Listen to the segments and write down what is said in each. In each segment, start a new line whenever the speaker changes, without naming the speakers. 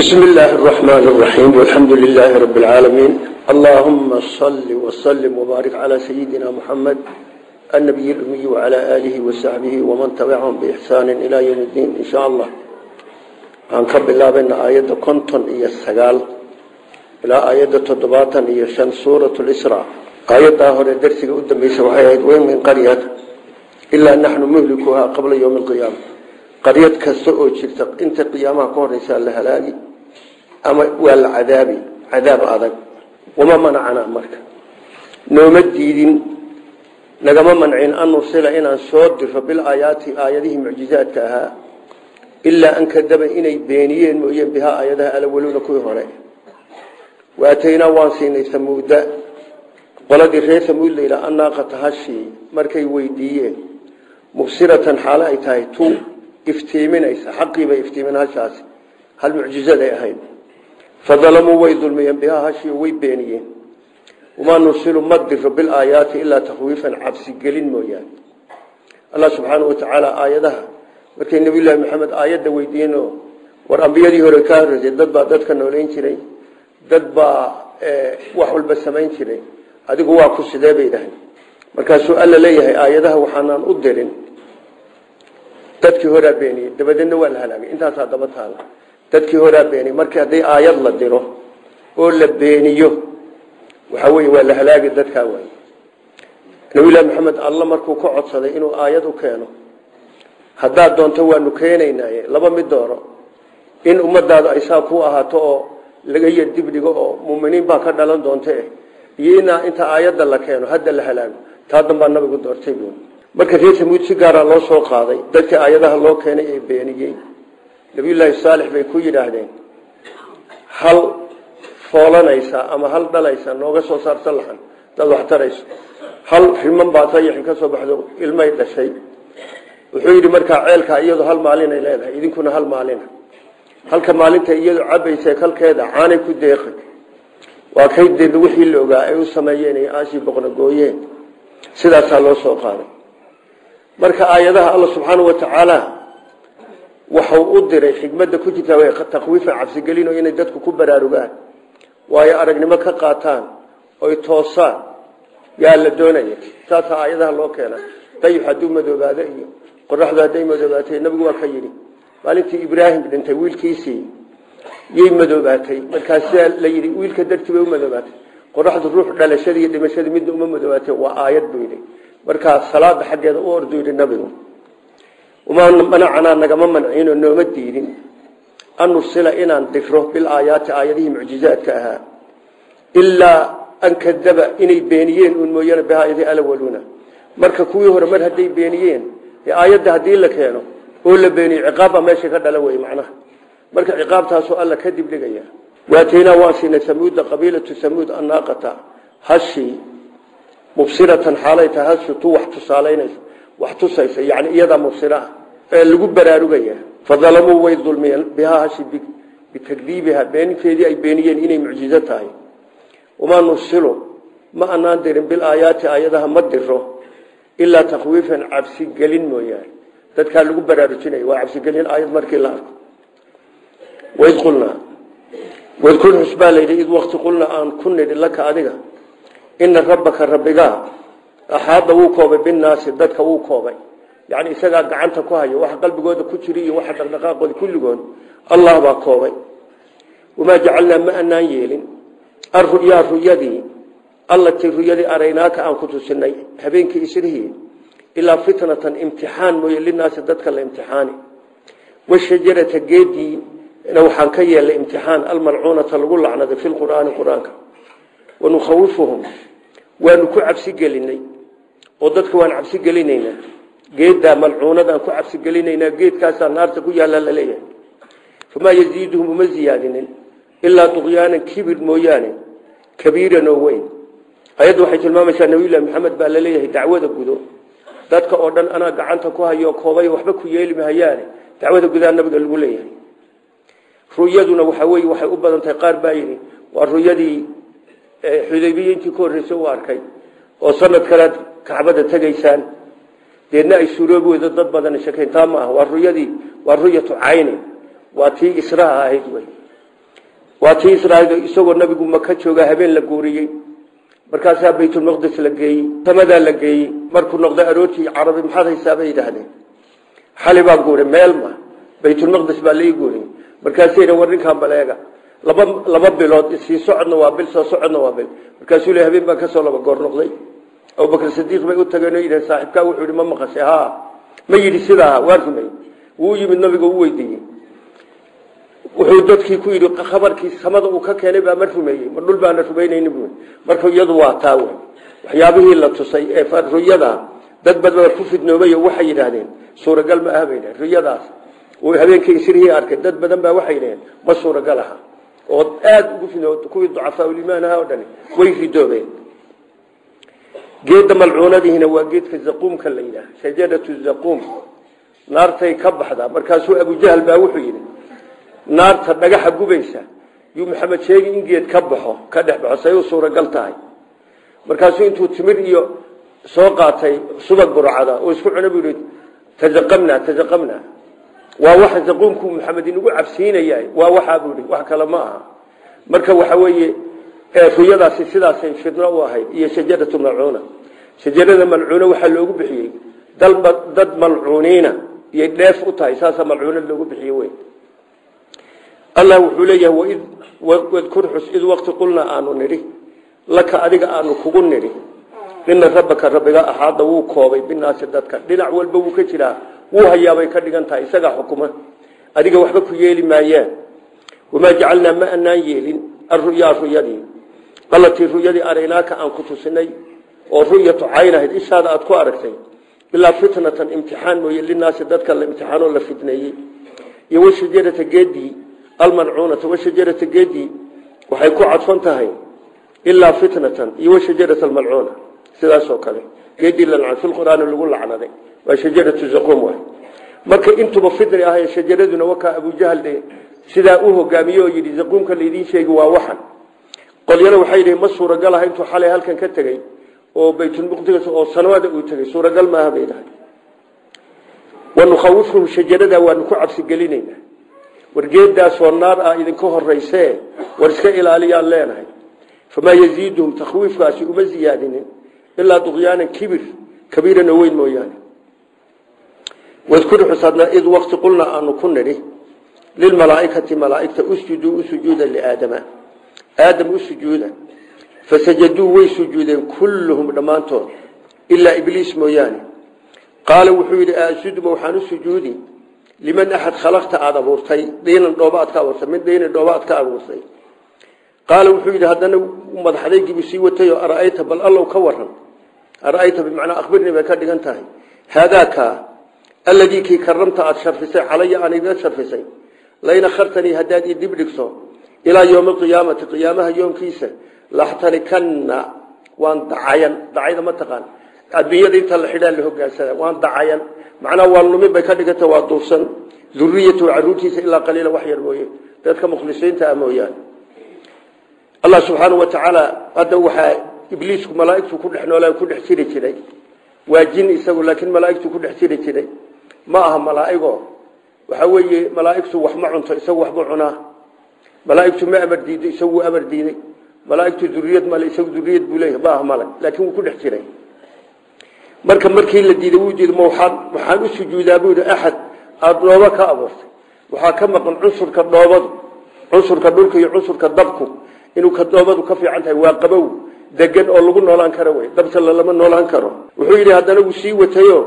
بسم الله الرحمن الرحيم والحمد لله رب العالمين اللهم صل وسلم وبارك على سيدنا محمد النبي الأمي وعلى آله وصحبه ومن تبعهم بإحسان إلى يوم الدين إن شاء الله هنكب الله بين آيات كنتن إيا السقال إلى آيات تضباطا إيا شان سورة الإسراء آيات آخر الدرس قدام بيسوحيات وين من قرية إلا نحن مهلكها قبل يوم القيامة qaryad kasta oo jirta inta qiyaamaha ka horeysa la halaagi ama waa la cadaabi cadaab adag. Wama manacana marka. Nooma diidin. Nagama mancin an nursila inaan soo diro bilaayaati aayadihii mucjizaadka ahaa. Ilaa an kadaba inay beeniyeen mooyeen bihaa aayadaha alawaluuna kuwii hore. Waataynaa waan siinay samuuda qoladii reer samuud layidha annaaqata hashii markay weydiiyeen. Mubsiratan xaalo ay tahay tu iftiiminaysa. Xaqiibay iftiimin hashaasi hal mucjizaday ahayd fadalamuu way dulmiyeen bihaa hashii way beeniyeen wamaa nursilu ma diro bilaayaati ilaa takhwiifan cabsigelin mooyaane allah subxaana wa tacaala aayadaha markay nabiyullaahi maxamed aayadda weydiiyeenoo war ambiyadii hore ka horreysay dad baa dadka nooleyn jiray dad baa wax walba samayn jiray adigu waa ku sidee bay dhahay markaasuu alla leeyahay aayadaha waxaanaan u dirin dadkii horaa beeniyey dabadeedna waa la halaagay intaasaa daba taala dadkii horaa beeniyey. Markii hadday aayad la diro oo la beeniyo waxaa wey waa la halaagi dadkaa waay nabilahi maxamed alla markuu ka codsaday inuu aayad u keeno haddaad doonto waanu keenaynaaye laba mid dooro. In ummadaadu ay saa ku ahaato oo laga yar dibdhigo oo muminiin baa ka dhalan doonta iyo inaa inta aayadda la keeno hadda la halaago taa danbaa nabigu doortay marka reer samuud si gaara loo soo qaaday dadkii aayadaha loo keenay ee beeniyey nabiyullaahi saalix bay ku yidhaahdeen hal foolanaysa ama hal dhalaysa nooga soo saarta laxan? Dad wax tarayso. Hal riman baa sayaxin ka soo baxdo ilmay dhashay. Wuxuu yidhi markaa ceelkaa iyadu hal maalin ay leedahay idinkuna hal maalina halka maalinta iyadu cabaysa kalkeeda caanay ku deeqay waa kay deed wixii la ogaa ay u sameeyeen ay aashii boqnagooyeen sidaasaa loo soo qaaday. Marka aayadaha alla subxaana wa tacaala waxau u diray xikmadda ku jirta way takwiifan cabsigelino inay dadku ku baraarugaan. Waayo aragnimo ka qaataan oy toosaan yaa la doonaya. Saasaa aayadaha loo keena. Dayux hadduu madoobaado iyo qoraxdu hadday madoobaatay nabigu waa ka yidhi maalintii ibraahim dhintay wiilkiisii yay madoobaatay. Markaasa la yidhi wiilka dartii bay u madoobaatay. Qoraxdu ruux dhalashada iyo dhimashada midna uma madoobaatay waa aayad buu yidhi. Markaa salaada xaggeeda u ordu nabigu uma manacanaa nagama manciino nooma diidin. An nursila inaan diro bilaayaati aayadihii mucjizaadka ahaa. Ilaa an kadaba inay beeniyeen uun mooyaane bihaayadii alawaluuna marka kuwii hore mar hadday beeniyeen ee aayadda haddii la keeno oo la beeniyo ciqaabbaa meesha ka dhala wey macnaha. Marka ciqaabtaasoo alla kadib dhigaya waataynaa waan siinay samuuda qabiilatu samuud annaaqata. Hashii mubsiratan xaalay wax tusaysa yani iyadaa mubsira ah ee lagu baraarugaya. Fadalamuu way dulmiyeen bihaa hashi bitakdiibiha beeninteedii ay beeniyeen inay mucjizo tahay. Wamaa nursilu ma anaan dirin bilaayaati aayadaha ma diro ilaa takhwiifan cabsigelin mooyaane. Dadkaa lagu baraarujinaya waa cabsigelin aayad markii la arko. Waid qulnaa waid kun xusbaa layidhi id wakti qulnaa aan ku nidhi laka axaada wuu koobay binaasi dadka wuu koobay. Yani isagaa gacanta ku hayo waxa qalbigooda ku jira iyo waxa dhaqdhaqaaqooda kulligood allah baa koobay. Wamaa jacalnaa ma anaan yeelin. Aruyaa ruyadii allatii ruyadii araynaaka aan ku tusinay habeenkii isrihii ilaa fitnatan imtixaan mooye linaasi dadka la imtixaani. Washajarata geedii waxaan ka yeelnay imtixaan almalcuunata lagu lacnaday fi lqur'aani qur'aanka. Wanukhawifuhum waanu ku cabsi gelinay oo dadka waan cabsi gelinaynaa. Geeddaa malcuunadaan ku cabsi gelinaynaa geedkaasaa naarta ku yaalla la leeyahay. Famaa yaziiduhum uma ziyaadinin ilaa duqyaanan kibir mooyaane kabiiran oo weyn. Ayadda waxay tilmaamaysaa nabiyullahi maxamed baa la leeyahay dacwada gudo. Dadka oo dhan anaa gacanta ku hayo koobay waxba ku yeeli mahayaane dacwada gudaa nabiga lagu leeyahay. Ruyaduna waxa weye waxay u badan tahay qaar baa yidhi waa ruyadii xudaybiya intii ka horreysay u arkay oo sanad kalead kacbada tegaysaan. Deedna ay suuroobi weydo dad badan shakayntaa ma aha waa ruyadii waa ruyatu cayni. Waa tii israha ahayd wey waa tii israa'iil isagoo nabigu maka jooga habeen la guuriyey. Markaasaa baytulmaqdis la geeyey samadaa la geeyey. Markuu noqday aroortii carabi maxaad haysaa yidhaahdeen? Xali baan guuray meel ma. Baytulmaqdis baa lai guuriyey markaasay war ninkaan baleega laba laba bilood sii socodna waa bil soo socodna waa bil. Markaasuu le habeen baan ka soo laba goor noqday abubakr sidiiq bay u tageen oo yidhaheen saaxiibkaa wuxuu yihi ma maqashay haa. Ma yidhi sidaa waa rumey wuu yimid nabiga u weydiiyey. Wuxuu dadkii ku yidhi khabarkii samada uu ka keenay baa ma rumeeyey ma dhul baana rumaynayni bu marka iyadu waa taa wey waxyaabihii la tusay ee ruyada dad badba ku fidnoobay waxay yidhaahdeen suuragal ma aha bay dhaheen ruyadaas uu habeenkii sirhii arkay dad badan baa waxay dhaheen ma suuragal aha. Oo aada ugu fidnoo geedda malcuunadihiina waa geedka zaquumka la yidhaah shajaratu zaquum. Naartay ka baxdaa markaasuu abujahal baa wuxuu yidhi naarta dhagaxa gubaysa yuu maxamed sheegi in geed ka baxo ka dhex baxo say u suuragal tahay. Markaasuu intuu timir iyo soo qaatay subag burcada oo isku cuna buu yidhi tazaqamna tazaqamna waa waxa zaquumku maxamed inagu cabsiinaya waa waxaa buu yidhi wax kale ma aha. Marka waxa weeye ruyadaasi sidaasay fidno u ahayd iyo shajaratu malcuuna. Shajarada malcuuna waxaa loogu bixiyey dad malcuuniina iyay dheef u tahay saasaa malcuuna loogu bixiye wey allah wuxuu leeyahay wadkur xus id waqti qulnaa aanu nidhi laka adiga aanu kugu nidhi ina rabbaka rabbiga axaada wuu koobay binaasi dadka. Dhinac walba wuu ka jiraa wuu hayaabay ka dhigan tahay isagaa xukuma. Adiga waxba ku yeeli maayaan wamaa jacalnaa ma anaan yeelin aruyaa ruyadii allatii ruyadii araynaaka aan ku tusinay oo ruyatu caynahayd ishaada aad ku aragtay ilaa fitnatan imtixaan mooye linaasi dadka la imtixaanoo la fidneeyey iyo washajarata geedii almalcuunata washajarata geedii waxay ku cadfan tahay ilaa fitnatan iyo washajarata almalcuuna sidaasoo kale. Geedii la fi qur'aani lagu lacnaday waa shajaratu zaquum waay. Marka intuba fitri ahay shajaraduna wakaa abujahal sidaa u hogaamiye oo yidhi zaquumka laydiin sheegi waa waxan qolyana waxay yidhi ma suuragal aha intuu xalay halkan ka tegey oo baytulmuqdis oo sanamada uu tegey suuragal maaha bay dhahay wanukhawifhum shajarada waanu ku cabsi gelinayna war geedaasoo naar ah idinka horeysee war iska ilaaliyaan leenahay. Famaa yaziiduhum takhwiifkaasi uma ziyaadinin ilaa duqyaanan kibir kabiiran weyn mooyaane. Wadkur xusadna id waqti qulna aanu ku nidhi lilmalaaikati malaaigta usjuduu u sujuuda aadam u sujuuda fasajaduu way sujuudeen kulluhum dhammaantood ilaa ibliis mooyaane. Qaala wuxuu yidhi asudma waxaan u sujuudi liman axad khalaqta aada abuurtay diinan dhooba aad ka abuurtay min diinin dhooba aad ka abuurtay. Qaala wuxuu yidhi haddana madaxdaygiibuu sii watay oo ara'ayta bal allow ka waran ara'ayta bimacnaa akhbirnii bay ka dhigan tahay. Haadaakaa alladii kii karamta aada sharfisay calaya aan iga sharfisay ilaa yowmi qiyaamati qiyaamaha yoomkiisa laxtanikanna waan dacayan dacayda ma taqaan. Adduunyada inta la xidhaa la hogaansada waan dacayan. Macnaha waa lumin bay ka dhiganta waa duufsan duriyatu caruurtiisa ilaa qaliila wax yar mooye. Dadka mukhlisiinta ah mooyaane. Allah subxaanau wa tacaala hadda waxaa ibliisku malaaigtu ku dhex noolaa ku dhex jiri jiray. Waa jin isagu laakiin malaaigtu ku dhex malaaigtu ma amar diido isagu amar diiday. Malaaigtu duriyad male isagu duriyad buu leeyahay ma aha male laakiin wuu ku dhex jiray. Marka markii la diiday wuu diiday ma waxaan u sujuudaa buu yidhi axad ka abuurtay. Waxaa ka maqan cunsurka dhoobadu cunsurka dhulka iyo cunsurka dabku. Inuu ka dhoobadu ka fiican tahay waa qabow degan oo lagu noolaan karo wey dabta lalama noolaan karo. Wuxuu yidhi haddana wuu sii watayo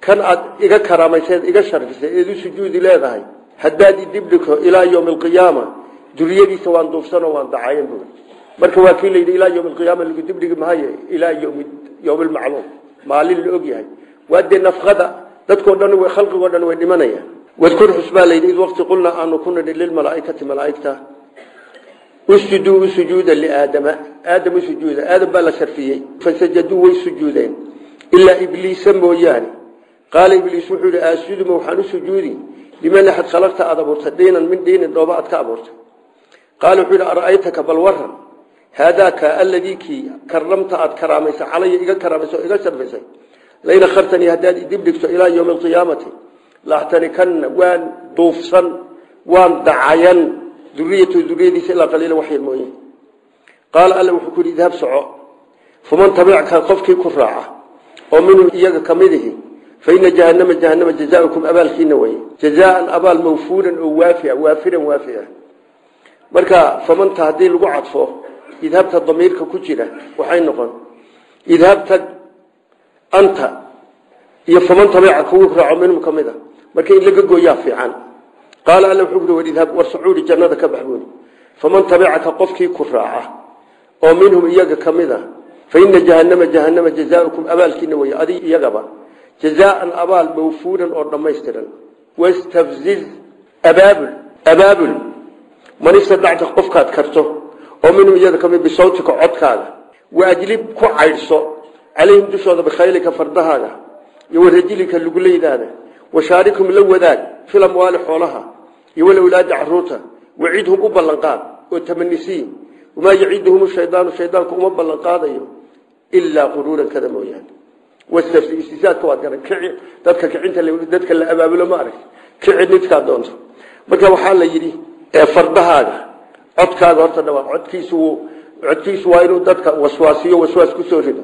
kan aad iga karaamayseed iga sharfisay eed u sujuudi leedahay haddaad idibdhiko ilaa yowmi alqiyaama duriyadiisa waan duufsanoo waan dacayan bu marka waa kii ilaa yowmi alqiyaama lagu dibdhigi maayo ilaa yowmi yowmi lmacluum maalin la og yahay. Waa dee nafqada dadkoo dhan khalqigoo dhan way dhimanayaan. Wadkur xus baa layidhi id waqti qulnaa aanu ku nidhi lilmalaaikati malaaigta usjuduu sujuuda liaadama aadam u sujuuda. Aadam la sharfiyey. Fasajaduu way sujuudeen. Ilaa ibliisa mooyaane. Qaala ibliis wuxuu yidhi asjuduma waxaan u sujuudi? Liman axad khalaqta aada abuurtay? Min diinin dhooba aad ka qaala wuxuu yidhi ara'aytaka bal waran haadaaka alladii kii karamta aada karaamaysa calaya iga karaamaysa oo iga sharfisay lain akhartanii haddaad idib dhigto ilaa yowmi alqiyaamati laxtanikanna waan duufsan waan dacayan. Duriyatu duriyadiisa ilaa qaliila wax yar mooye. Qaala alla wuxuu ku yidhi idhab soco. Faman tabicka qofkii ku raaca oo minhum iyaga ka mid ihi fa ina jahannama jahannama jazaukum abaalkiina weye jazaan abaal marka famanta haddii lagu cadfo idhabta damiirka ku jira waxay noqon. Idhabta anta iyo faman tabica kugu raaco minhum ka mid a marka in laga gooyaa fiican. Qaala alla wuxuu ui wadhab war sacuudi jannada ka baxbuuni faman tabicaka qofkii ku raaca oo minhum iyaga ka a fa ina jahannama jahannama jazaukum abaalkiina wey adi iyagaba jazaan abaal mawfuuran oo dhammaystiran. Wastafziz abaabul abaabul man istadacta qofkaad karto oo minhum iyaga ka mid bisawtika codkaaga waajlib ku caydhso calayhim dushooda bikhaylika fardahaaga iyo warajilika luguleydaada washaarikum la wadaag fil amwaali xoolaha iyo walawlaadi carruurta wacidhum u ballanqaad oo tamanisiin wamaa yaciduhum shaydaanu shaydaanku uma ballanqaadayo ilaa quruuran kada mooyaane. Wastafsiisaadka waad garan kici dadka kicinta dadka la abaabulo ma arag kici nidkaa doonto. Marka waxaa la yidhi ee fardahaaga. Codkaaga horta dhawaaq codkiisu codkiisu waa inuu dadka waswaasiyo waswaas ku soo rido.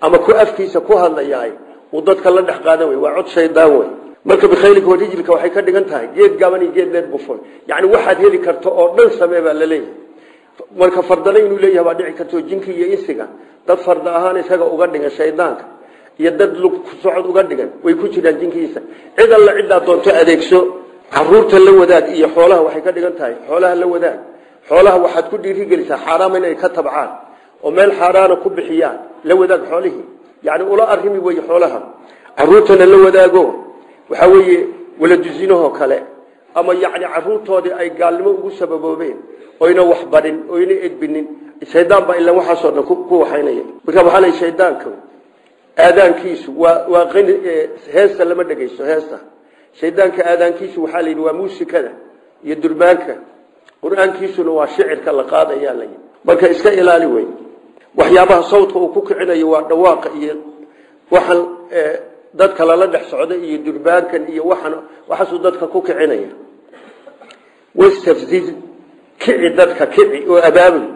Ama ku afkiisa ku hadlayaay uu dadka la dhex qaadan wey waa cod shaydaan wey marka bikhaylika warijilka waxay ka dhigan tahay geed gaban iyo geed dheer bufon yacni waxaad heli karto oo dhan samee baa la leeyahay. Marka fardana inuu leeyahay baa dhici karto jinki iyo insiga. Dad farda ahaan isaga uga dhigan shaydaanka iyo dad lug socod uga dhigan way ku jiraan jinkiisa. Cid alla ciddaa doonto adeegso carruurta la wadaag iyo xoolaha waxay ka dhigan tahay xoolaha la wadaag. Xoolaha waxaad ku dhiirigelisaa xaaraam inay ka tabcaan oo meel xaaraana ku bixiyaan. La wadaag xoolihii yani ula arimi wey xoolaha. Caruurtana la wadaago waxaa weeye waladusinahoo kale ama yani caruurtoodii ay gaalnimo ugu sababoobeen oyna wax barin oyna edbinin. Shaydaan baa ilaa waxaasoo dhan ku waxaynaya. Marka waxaa lay shaydaanka aadaankiisu waa waa heesta lama dhegeysto heesta shaydaanka aadaankiisu waxaa la yidhi waa muusikada iyo durbaanka. Qur'aankiisuna waa shicirka la qaadayaa la yidhi. Marka iska ilaali wey waxyaabaha sawdka uu ku kicinayo waa dhawaaqa iyo waxaan dadka lala dhex socda iyo durbaankan iyo waxaan waxaasuu dadka ku kicinaya wastafziz kici dadka kici oo abaabul.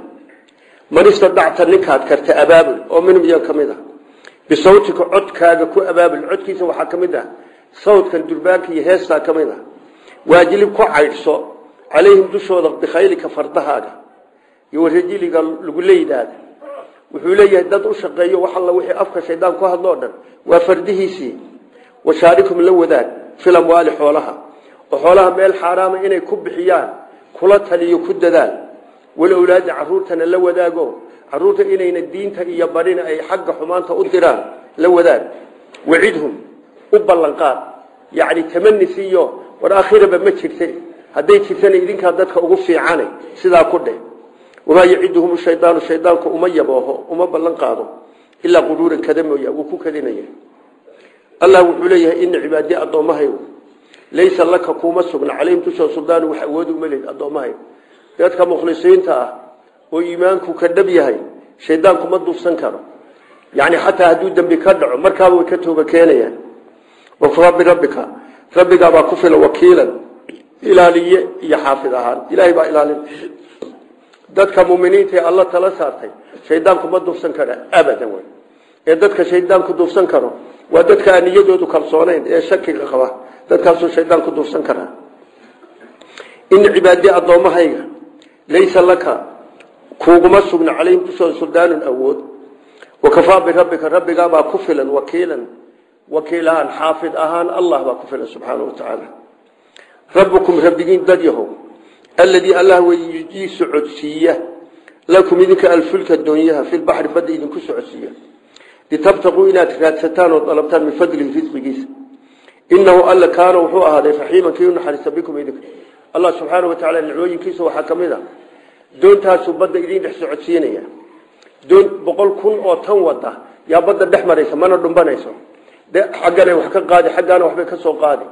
Man istadacta ninkaad karta abaabul oo minhum iyaga ka mid ah. Ku abaabul codkiisa waxaa ka mid ah sawdkan durbaanka iyo heestaa ka mid ah. Waajilib ku caydhso calayhim dushooda bikhaylika fardahaaga. Iyo warajiliga luguleydaada wuxuu leeyahay dad u shaqeeyo wax alla wixii afka shaydaan ku hadloo dhan waa fardihiisii. Washaarikum la wadaag fil amwaali xoolaha. Oo xoolaha meel xaaraama inay ku bixiyaan kula taliyo ku dadaal walowlaadi caruurtana la wadaago. Caruurta inayna diinta iyo barina ay xagga xumaanta u diraan la wadaag wacidhum u ballanqaad. Yacni war aakhiraba ma jirta hadday jirtana idinkaa dadka ugu fiicane sidaa ku dheh wamaa yaciduhum shaydaanu shaydaanku uma yabooho uma ballan qaado ilaa quruuran kada mooya ku kadinaya. Allah wuxuu leeyahay ina cibaadii addoommahaygu laysa laka kuuma sugna. Calayhim dushoo suldaanu wax awood uma lehid addoommahaygu dadka mukhlisiinta ah oo iimaanku ka dhab yahay shaydaanku ma duufsan karo. Yacni xataa hadduu dembi ka dhaco markaaba way ka tooba keenayaan wakafaa birabbika rabbigaabaa ku fila wakiilan ilaaliye iyo xaafid ahaan. Ilaahay baa ilaalin. Dadka muminiinta ee alla tala saartay shaydaanku ma duufsan kara abadan wey ee dadka shaydaanku duufsan karo waa dadka aan niyadoodu kalsoonayn ee shakiga qaba. Dadkaasuu shaydaanku duufsan karaa ina cibaadii addoommahayga laysa laka kuuguma sugna calayhim dushooda suldaanun awood. Ku filan wakiil ahaan xaafid ahaan allah baa ku filan subxaana wa tacaala rabbukum rabbigiin dad yahow alladii allah wey yujii socodsiiya lakum idinka alfulka doonyaha fi lbaxri badda idinku socodsiiya. Litabtaquu inaad raadsataan oo dalabtaan min fadlihi risqigiisa inahu alla kaana wuxuu ahaaday raxiiman kii u naxariista bikum idinka. Allah subxaana wa tacala nicmooyinkiisa waxaa ka mid a. Doontaasuu badda idiin dhex socodsiinaya. Doon boqol kun oo tan wada yaa badda mana dhumbanayso xaggana wax ka qaadi xaggaana waxbay ka soo qaadi.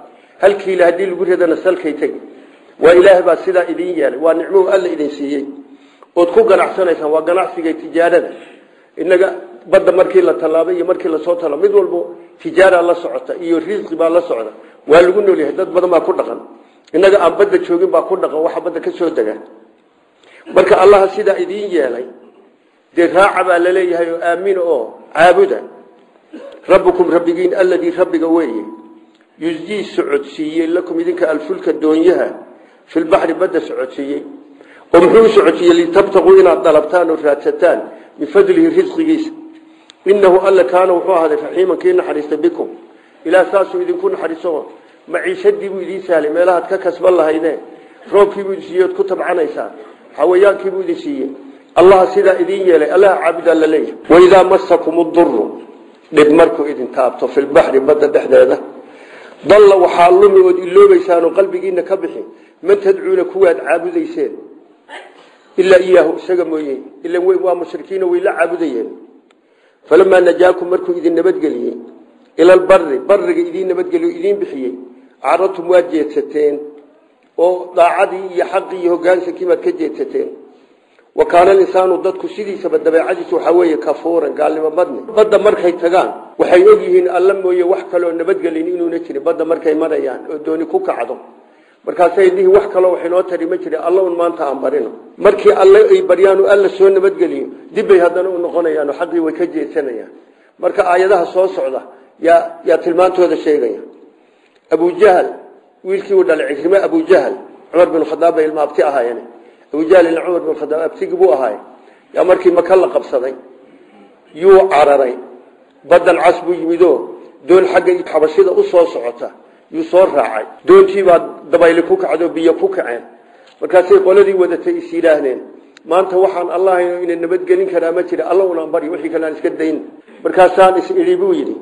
Halkiila haddii lagu redana salkay tegi. Waa ilaahay baa sidaa idin yeelay waa nicmuhu alla idin siiyey. Ood ku ganacsanaysaan waa ganacsiga tijaarada. Inaga badda markii la tallaabay iyo markii la soo tala mid walbo tijaara la socota iyo risqi baa la socda. Waa lagu noolyahay dad badan baa ku dhaqan. Inaga aan badda joogin baa ku dhaqan waxa badda ka soo dega. Marka allaha sidaa idiin yeelay dee raaca baa la leeyahay oo aamina oo caabuda rabbukum rabbigiin alladii rabbiga weeye. Yusjii socodsiiyey lakum idinka alfulka doonyaha filbaxri badda socodsiiyey. Oo muxuu socodsiiyey litabtaquu inaad dalabtaan oo raadsataan min fadlihi risqigiisa inahu alla kaana wuxuu ahaaday raxiiman kii naxariista bikum. Ilaah saasuu idinku naxariiso. Maciishadiibuu idiin sahlay meelahaad ka kasban lahaydeen roobkiibuu idin siiye ood ku tabcanaysaa xawayaankiibuu idin siiyey. Allaha sidaa idiin yeelay allaha caabudaa la leeyahay. Waidaa masakum duru dhib markuu idin taabto filbaxri badda dhexdeeda. Dalla waxaa lumi ood iloobaysaanoo qalbigiina ka bixi. Man tadcuuna kuwaad caabudayseen? Ilaa iyaahu isaga mooye. Ila waa mushrikiino way la caabudayeen. Falamaa najaakum markuu idin nabadgeliyey ila albari bariga idiin nabadgeliyo idiin bixiyey. Caradtum waad jeedsateen. Oo daacadii iyo xaqii iyo hogaansankii baad ka jeedsateen wa kaana alinsaanu dadku sidiisaba dabeecadiisu waxaa weeye kafuuran gaalnimo badni. Badda markay tagaan waxay ogyihiin alla mooye wax kaloo nabadgelin inuuna jirin. Badda markay marayaan oo dooni ku kacdo markaasay dhihi wax kaloo wax inoo tari ma jira alla un maanta aan barino. Markii alle ay baryaan alla soo nabadgeliyo dibbay haddana u noqonayaan oo xaqii way ka jeedsanayaan marka aayadaha soo socda yaa yaa tilmaantooda sheegaya. Abujahal wiilkii uu dhalay cikrime abujahal cumar bin khadaab bay ilmaabti ahaayeen abujahal ila cumar bin khadaab abtigi buu ahaay yaa markii maka la qabsaday yuu cararay. Badan cas buu yimidoo doon xagga xabashida u soo socota yuu soo raacay. Doontiibaa dabayli ku kacdo biyo ku kaceen. Markaasay qoladii wadatay is yidhaahdeen maanta waxaan allah ina nabadgelin karaa ma jira. Alla unaan bari wixii kale aan iska dayn. Markaasaan is idhi buu yidhi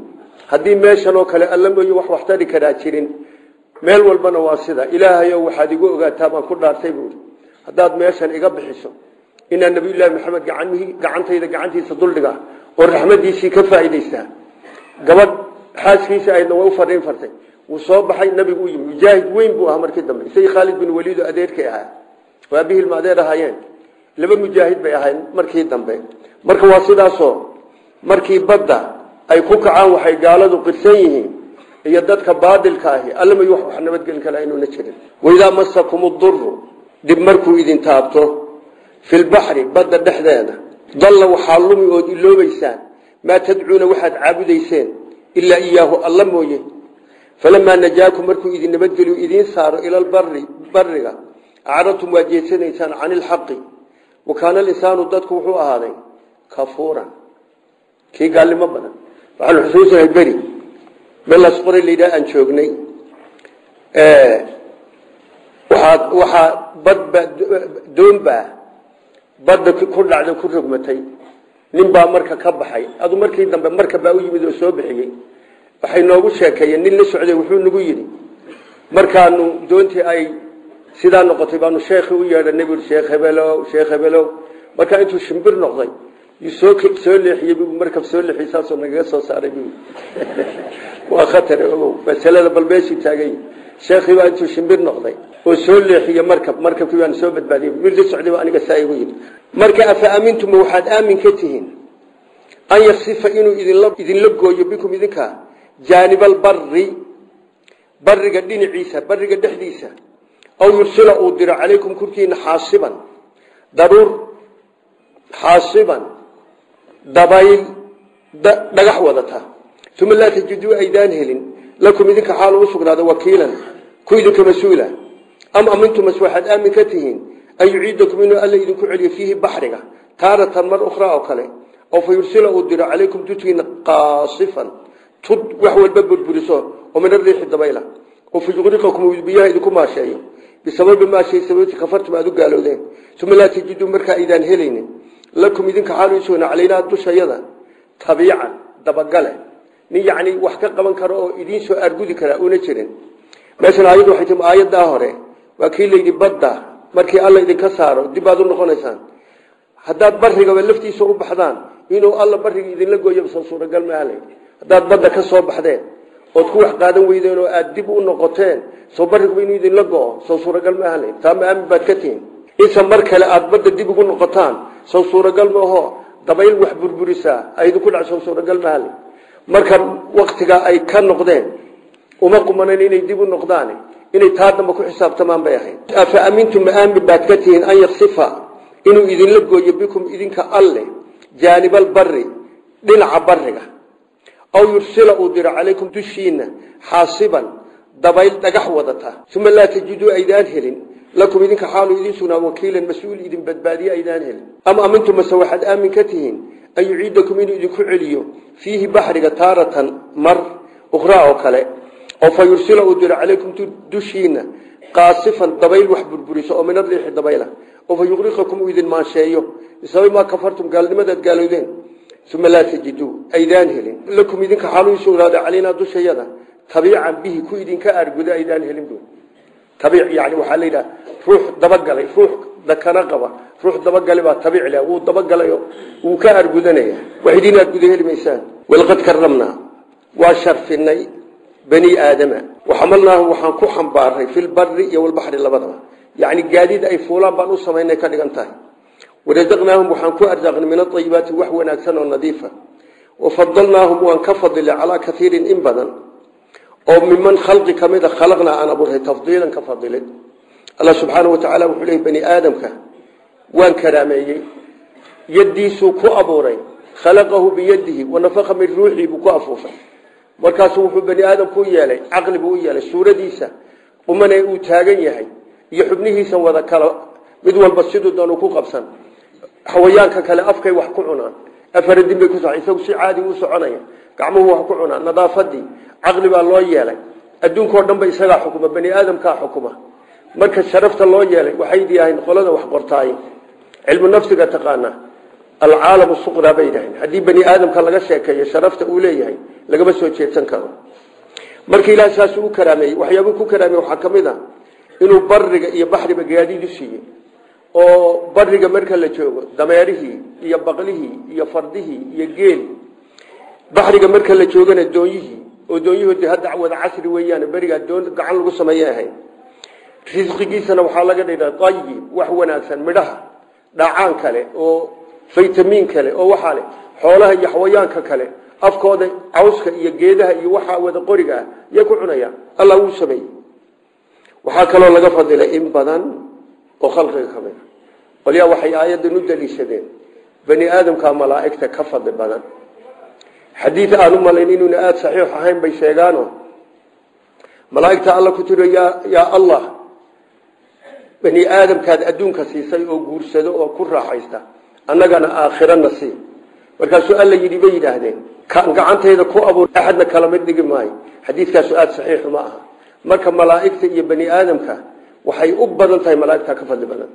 haddii meeshan oo kale alla mooye wax waxtari karaa jirin. Meel walbana waa sida. Ilaahayo waxaad igu ogaataa ku dhaartay buui haddaad meeshan iga bixiso inaa nabiyullaahi maxamed gacantayda gacantiisa duldhiga oo raxmadiisii ka faa'idaystaa gabadh xaaskiisa aydna way u fariin fartay. Wuu soo baxay nabigu u yimi mujaahid weyn buu ahaa markii dambe. Isagii khaalid bin waliid oo adeerkay ahaa. Oo aabihii ilma adeer ahaayeen? Laba mujaahid bay ahayn markii dambe. Marka waa sidaasoo markii badda ay ku kacaan waxay gaaladu qirsan yihiin iyo dadka baadilka ahi allama wax nabadgelin kara inuuna jirin. Waidaa masakum duru dib markuu idin taabto filbaxri badda dhexdeeda. Dalla waxaa lumi ood iloobaysaan maa tadcuuna waxaad caabudayseen? Ilaa iyaahu alla mooye. Falamaa najaakum markuu idin nabadgeliyo idiin saaro ila lbari bariga acradtum waad jeedsanaysaan cani ilxaqi wa kaana alinsaanu dadku wuxuu ahaaday kafuuran kii gaalnimo badan. Waxaanu xusuusanahay beri. Meelaas qoray layidhaha aan joognay waxaa waxaa badba doonbaa badda ku dhacday ku rogmatay. Nin baa marka ka baxay. Adu markii dambe marka baa u yimid oo soo bixiyey. Waxay noogu sheekeeyeen nin la socday wuxuu nagu yidhi markaanu doontii ay sidaa noqotay baanu sheekhi u yeedhanay bui sheekh hebelow sheekh hebelow markaa intuu shimbir noqday soo soo leexiyey markab soo leexiyey saasoo nagaga soo saaray waa khatar ogow masalada bal meeshii taagay. Sheekhii baa shimbir noqday oo soo leexiye markab markabkii baan soo badbaadiyey. Mid socday baa aniga saa igu marka afa aamintuma waxaad aamin ka tihiin an yaksifa inuu idinla idinla gooyo bikum idinka? Jaanibalbari bariga dhinaciisa bariga dhexdiisa. Aw yursila uu diro calaykum korkiina xaasiban daruur xaasiban dabayl dhagax wadata uma laa tajiduu aydaan helin lakum idinka xaal ugu sugnaada wakiilan ku idinka mas'uula am amintumas waxaad aamin ka tihiin an yuciidakum inuu alla idinku celiyo fiihi baxriga taaratan mar ukhraa oo kale oo fa yursila uu diro calaykum dudkiina qaasifan tud wax walba burburiso oo min ariixi dabayla oo fa yuqriqakum biyaha idinku maasheeyo bisababi maa shay sababti kafartum aad u gaalowdeen uma laa tajiduu markaa aydaan helaynin lakum idinka xaal u sugna calaynaa dushayada tabiican dabagale nin yacni wax ka qaban karo oo idiin soo argudi karaa una jirin. Meeshan aayaddu waxay timi aayaddaa hore waa kii layidhi badda markii alla idinka saaro dib baad u noqonaysaan. Haddaad barigaba laftiisa u baxdaan inuu alla bariga idinla gooyo soo suuragal maaha haddaad badda ka soo baxdeen ood ku wax qaadan weydeen oo aad dib u noqoteen soo barigba inuu idinla go-o soo suuragal maaha taa ma baad ka tihin. Inta mar kale aad badda dib ugu noqotaan soo suuragal maaho dabayl wax burburisaa idinku dhac soo suuragal maaha marka waktigaa ay ka noqdeen uma qumanan inay dib u noqdaan inay taa damba ku xisaabtamaan bay ahayd. Afa amintum ma aamin baad ka tihiin an yaksifa inuu idinla gooyo bikum idinka alle jaanibalbari dhinaca bariga aw yursila uu diro calaykum dushiina xaasiban dabayl dhagax wadata. Uma laa tajiduu aydaan helin lakum idinka xaalu idin sugnaa wakiilan mas'uul idin badbaadiye aydaan helin. Ama amintu mase waxaad aamin ka tihiin an yuciidakum inuu idinku celiyo fiihi baxriga taaratan mar ukhraa oo kale oo fa yursila uu diro calaykum dushiina qaasifan dabayl wax burburiso oo minad liixi dabayla oo fa yuqriqakum uu idin maansheeyo bisababi maa kafartum gaalnimadaad gaalowdeen uma laa tajiduu aydaan helin. Lakum idinka xaalu ii sugnaada calaynaa dushayada tabiican bihi ku idinka aarguda aydaan helin tabiic yani waxaa la yidhaha ruux dabagalay ruux dakana qaba ruux dabagalay baa tabiic leh wuu dabagalayo wuu ka aargudanaya wax idin maysaan. Walqad karamnaa waa sharfinay bani aadama. Waxamalnaahum waxaan ku xambaaray fi lbari iyo walbaxri labadaba. Yani gaadiid ay fuulaan baan u samaynay ka dhigan tahay. Waxaan ku arsaaqnay min aayibaati wax wanaagsan oo nadiifa wafadalnaahum waan ka fadilay calaa kaiirin in badan oo miman khalqi ka mida khalaqnaa aan abuuray tafdiilan ka fadilin alla subxaana wa tacaala wuxuu leeyay bani aadamka waan karaameeyey yaddiisuu ku abuuray khalaqahu biyadihi wanafaqa min ruuxii buu ku afuufay. Markaasuu wuxuu bani aadamku u yeelay caqli buu u yeelay suuradiisa umane uu taagan yahay iyo xubnihiisa wada kala mid walba siduu doon ku kale afkay wax ku cunaan afaradin bay ku so isagu si caadi u soconaya. Gacmuhu wax ku cunaan nadaafadii caqli loo yeelay. Adduunkao dhan ba isagaa xukuma bani aadamkaa xukuma. Marka sharafta loo yeelay waxay yahayn qolada wax qortaay cilmu nafsiga taqaana alcaalamu suqraa bay dhahayn haddii bani aadamka laga sheekeeyo sharafta uu leeyahay lagama soo jeedsan karo. Marka ilaah saasuu u karaameeyey waxyaabuu ku karaameeye waxaa ka mid a inuu bariga iyo baxriba gaadiid u oo bariga marka la joogo dameerihii iyo baqlihii iyo fardihii iyo geel. Baxriga marka la joogana doonyihii oo doonyahoodi hadda wada casri weeyaan berigaa doon gacan lagu sameeye risqigiisana waxaa laga dhigay ayib wax wanaagsan midhaha dhacaan kale oo faytamiin kale oo waxaa leh xoolaha iyo xawayaanka kale afkooda cawska iyo geedaha iyo waxaa wada qoriga ah yay ku cunayaan allah wuu sameeyey. Waxaa kaloo laga fadilay in badan oo khalqiga ka mid a qolyaa waxay aayaddan u daliishadeen. Bani aadamka malaa'igta ka fadli badan. Xadiid aan u malayn inuuna aada saxiix ahayn bay sheegaano malaa'igta alla ku tiro yaa allah bani aadamkaad adduunka siisay oo guursado oo ku raaxaysta. Annagana aakhirana sii markaasuu alla yidhi bay yidhaahdeen kaan gacantayda ku abuur axadna kala mid dhigi maayo. Xadiidkaasu aada saxiixu ma aha. Marka malaa'igta iyo bani aadamka waxay u badan tahay malaaigta ka fadli badan.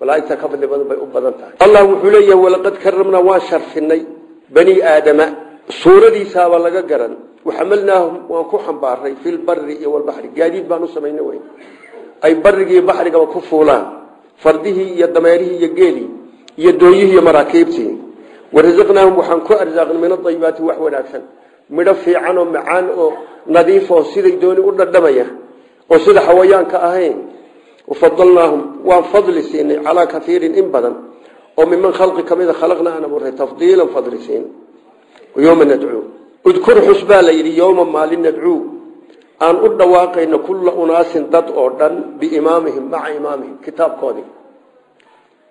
Malaaigta ka fadli badan bay u badan tahay. Allah wuxuu leeyahay walaqad karamnaa waan sharfinay bani aadama. Suuradiisaaba laga garan waxamalnaahum waan ku xambaaray fi lbari iyo walbaxri gaadiid baan u samaynay wey ay barigii baxrigaba ku fuulaan. Fardihii iyo dameerihii iyo geelii iyo doonyihii iyo maraakiibtii. Warazaqnaahum waxaan ku arsaaqnay min adayibaati wax wanaagsan. Midho fiican macaan oo nadiif siday dooni u oo sida xawayaanka ahayn wafadalnaahum waan fadli siinay calaa kaiirin in badan oo miman khalqi ka mida khalaqna aan abuuray tafdiilan fadli siin yoma nadcuu udkur xus baa la yidhi yowma maalin nadcuu aan u dhawaaqayno kulla unaasin dad oo dhan biimaamihim maca imaamihim kitaabkoodii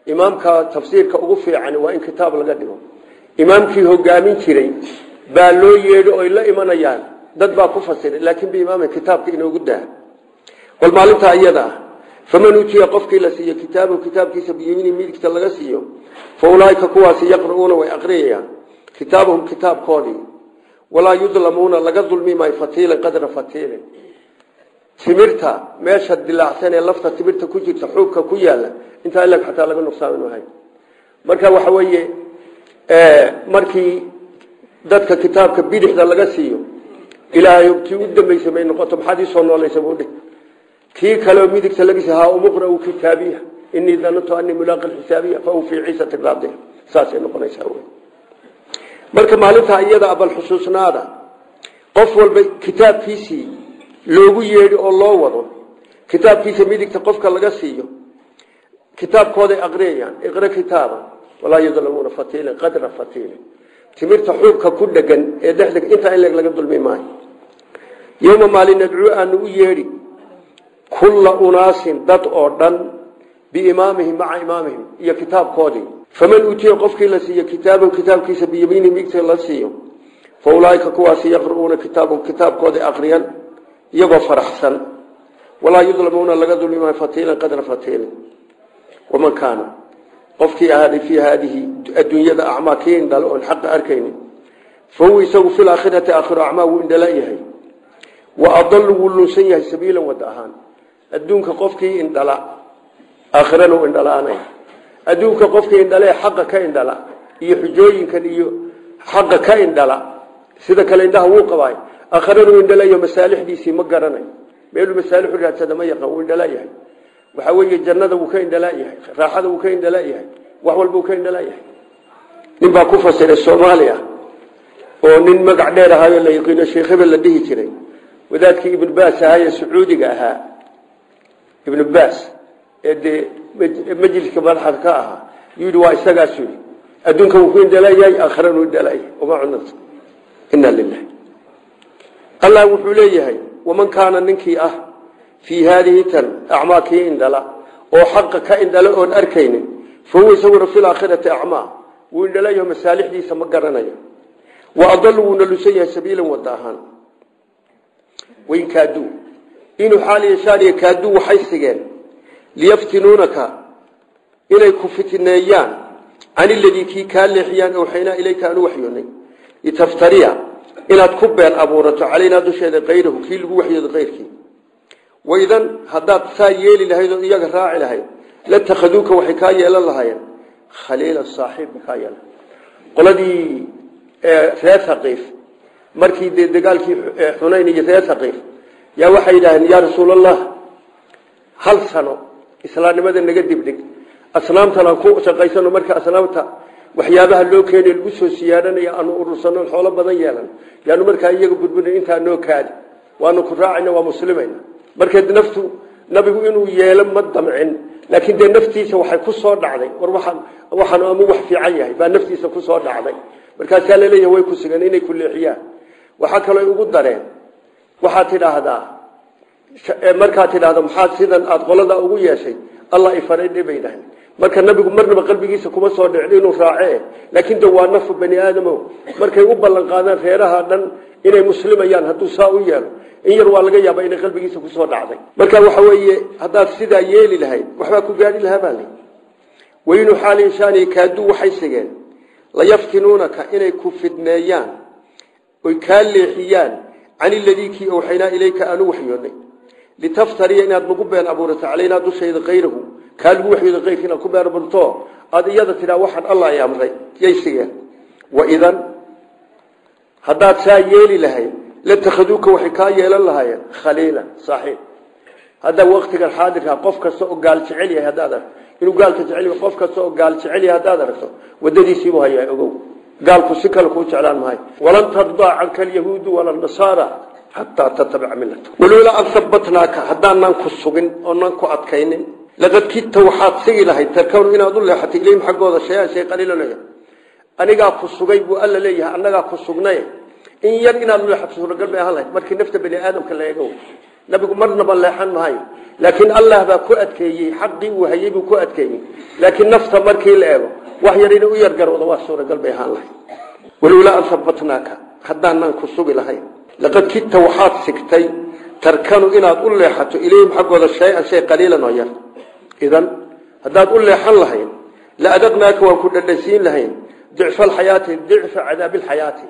imaamka tafsiirka ugu fiican waa in kitaab laga dhigo imaamkii hogaamin jiray baa loo yeedhi oy la imanayaan dad baa ku fasiray laakiin biimaamihim kitaabka faman uutiya qofkii la siiyo kitaabahu kitaabkiisa biyamiini midigta laga siiyo fa ulaaika kuwaasi yaqra'uuna way aqriyayaan kitaabahum kitaabkoodii walaa yudlamuuna laga dulmi maayo fatiilan qadra fatiilin timirta meesha dilaacsan ee lafta timirta ku jirta xuubka ku yaalla intaa ilag xataa laga nuqsaamin mahay marka waxa weeye markii dadka kitaabka bidixda laga siiyo ilaahay tii u dambaysa may noqoto maxaad iisoo noolaysa buudhi kii kaleo midigta laga siiy haa umuqra'u kitaabiya. Inii danantu anii mulaaqin xisaabiya fa fii ciisati raadiya saasay noqonaysaa wey marka maalintaa iyada bal xusuusnaada qof walba kitaabkiisii loogu yeedhi oo loo wado kitaabkiisa midigta qofka laga siiyo kitaabkooday aqriyayaan iqra kitaaba walaa yudlamuuna fatiilan qadra fatiilin timirta xuubka ku dhegan ee dhexda intaa in laga dulmi maayo. Yowma maalin nadcuu aanu u yeedhi kulla unaasin dad oo dhan biimaamihim maca imaamihim iyo kitaabkoodii. Faman uutiya qofkii la siiyo kitaabahu kitaabkiisa biyamiini migta la siiyo fa ulaaika kuwaasi yaqru'uuna kitaabahum kitaabkoodii aqriyan iyagoo faraxsan. Walaa yudlamuuna laga dulmimayo fatiilan qadra fatiilin. Waman kaana qofkii ahaaday fii haadihi adduunyada acmaa kii indhale oon xaqa arkaynin fahuwa isagu fi laakhirati aakhiro acmaa wuu indhala yahay. Wa adalu wuu lunsan yahay sabiilan wada ahaan adduunka qofkii indhala aakhirana u indhala-aanay adduunka qofkii indhalee xaqa ka indhala iyo xujooyinkan iyo xaqa ka indhala sida kale indhaha wuu qabaay. Aakhirana u indhalayo masaalixdiisii ma garanay. Meeluu masaalixu raadsada ma yaqaan wuu indhala yahay. Waxaa weeye jannada wuu ka indhala yahay raaxada wuu ka indhala yahay wax walba wuu ka indhala yahay. Nin baa ku fasiray soomaaliya oo nin magac dheer ahaayo la yaqiino sheekh la dhihi jiray. Wadaadkii ibnu baas ahaa ee sacuudiga ahaa ibnu baas ee dee majliska madaxda ka ahaa yidhi waa isagaas yidhi adduunka wuu ku indhalaayahay aakhirana u indhalaayahay uma cunanta inna lilahi allah wuxuu leeyahay waman kaana ninkii ah fii haadihi tan acmaa kii indhala oo xaqa ka indhala oon arkaynin fa huwa isaguna fi laakhirati acmaa. Wuu indhalayaho masaalixdiisa ma garanayo. Wa adalu wuuna lusan yahay sabiilan wada ahaan. Wain inuu xaaliya shaaniya kaaduu waxay sigeen liyaftinuunaka inay ku fitneeyaan can iladii kii kaa leexiyaan awxaynaa ilayka aanu waxyoonay. Litaftariya inaad ku been abuurato calaynaa dusheeda kayrahu kii lagu waxyoodo kayrkii waidan haddaad saa yeeli lahayd oo iyaga raaci lahayd la takhaduuka waxay kaa yeelan lahaayeen. Khaliila saaxiibka kaa yeelan. Qoladii reer haqiif markii dee iyo yaa waxay yidhaaheen yaa rasuulallah hal sano islaamnimada naga dibdhig asnaamtan aan ku shaqaysano marka asnaamta waxyaabaha loo keenay lagu soo siyaadhanaya aanu urursano xoolo badan yeelan yaanu markaa iyaga burbuna intaa noo kaadi waanu ku raacayna waa muslimayna markeed naftu nabigu inuu yeelo ma damcin laakiin dee naftiisa waxay ku soo dhacday. War waxaan waxaan ama wax fiican yahay baa naftiisa ku soo dhacday. Markaasaa la leeyahay way ku sugan inay ku leexiyaan. Ugu dareen waxaad tidhaahdaa markaad tidhaahdo maxaad sidan aada qolada ugu yeeshay? Allah ifaray dhibay dhahay. Marka nabigu marnaba qalbigiisa kuma soo dhicin inuu raace laakiin de waa nafu bani aadamo markay u ballan qaadaan reeraha dhan inay muslimayaan hadduu saa u yeelo in yar waa laga yaaba inay qalbigiisa ku soo dhacday. Marka waxa weeye haddaad sidaa yeeli lahayd waxbaa ku gaadhi lahaa baa li waynu xaal inshaani kaaduu waxay sigeen layaftinuunaka inay ku fidneeyaan oy kaa leexiyaan can iladii kii awxaynaa ilayka aanu waxyoonay litaftariya inaad nagu been abuurato calaynaa dushayda kayrahu kaa lagu waxyooda kayrka inaad ku been abuurto aada iyada tidhaa waxaan allah i amray. Yay sigeen waidan haddaad saa yeeli lahayd latakhaduuka waxay kaa yeelan lahaayeen. Khaliila saaxiib. Hadda waktigan xaadirka qof kasta oo gaal jecel yahay haddaad aragto. Inuu gaalka jecel qof kasta oo gaal jecel yahay aragto. Wadadiisiibuu hayaa ogow gaalku si kale kuu jeclaan maayo. Walan tardaa canka alyahuudu wala nasaara xataa tatabica millata walowlaa an habbatnaaka haddaanan ku sugin oonan ku adkaynin laqad kidta waxaad sigi lahayd tarkanu inaad u leexatay ilayhim xaggooda shay-an shay qaliilanaya anigaa ku sugay buu alla leeyahay annagaa ku sugnay. In yar inaad u leexato suuragal bay ahaan lahayd markii nafta bani nabigu marnaba leexan maayo laakiin allah baa ku adkeeyey xaqii uu hayey buu ku adkeeyey. Laakiin nafta markii la eego wax yar inay u yargarowda waa suuragal bay ahaan lahayd. Walowlaa an habbatnaaka haddaanan ku sugi lahayn. Laqad kidta waxaad sigtay tarkanu inaad u leexato ilayhim xaggooda shay-an shay qaliilan oo yar. Idan haddaad u leexan lahayn la adaqnaaka waan ku dhadhansiin lahayn. Dicfa alxayaati dicfa cadaabilxayaati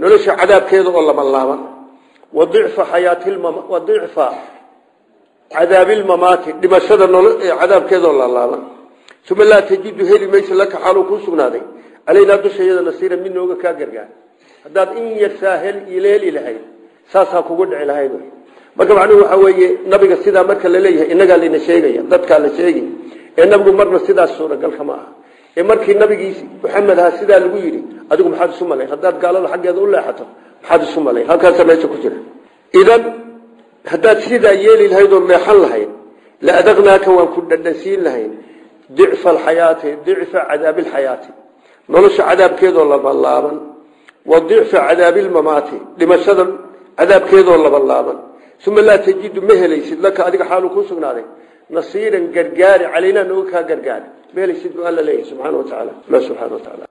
nolosha cadaabkeeda oo lama laaban wa dicfa xayaatilmwa dicfa cadaabilmamaati dhimashada cadaabkeeda oo la laaban. uma laa tajidu heli maysa laka xaaluu kuu sugnaaday calaynaa dushayada nasiira mid nooga kaa gargaar haddaad in yarsaa hel ileeli lahayd saasaa kugu dhici lahayd marka macnuhu waxaa weeye nabiga sidaa marka la leeyahay innagaa layna sheegaya dadkaa la sheegay ee nabigu marna sidaas suuragalka ma aha ee markii nabigiis maxamed ahaa sidaa lagu yidhi adigu maxaad isu malayn haddaad gaalada xaggeeda u leexato maxaad isu halkaasa meesha ku jira. Idan haddaad sidaa yeeli lahayd oo leexan lahayd la adaqnaaka waan ku dhadhansiin lahayn. Dicfa alxayaati dicfa cadaabilxayaati nolosha cadaabkeedoo labalaaban. Wa dicfa cadaabilmamaati dhimashada cadaabkeedoo labalaaban. Uma laa tajidu ma helaysid. Laka adiga xaaluu kuu sugnaaday. Nasiiran gargaari calaynaa nooga kaa gargaari. Meelaysid buu alla leeyahay subxaana wa tacaala. Alla subxana wa tacaala